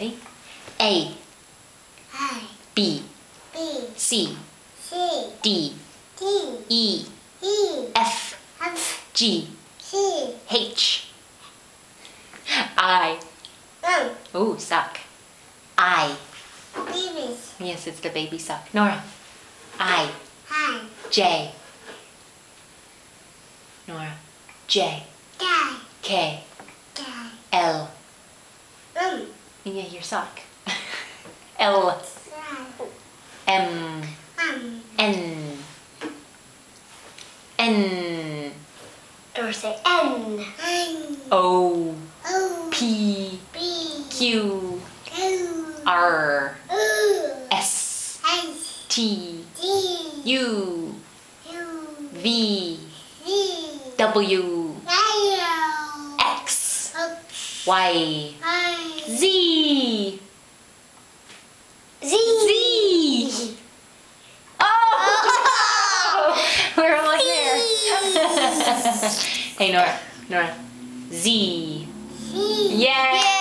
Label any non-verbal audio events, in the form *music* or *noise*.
Ready? A, I, B, B, C, C, D, D, E, E, F, F, G, C, H, I. M, Ooh, sock. I. babies, Yes, it's the baby sock. Norah. I. I, J. Norah. J. die, K. die, L. Yeah, your sock. L. M. N. N. or say N, O. O, P. B, Q. Q, R. U, S. S, T. D, U. U, V. V. W, Y. I, Z. Z, Z. Oh! *laughs* We're almost there. *laughs* hey, Norah. Norah. Z. Z, Yeah.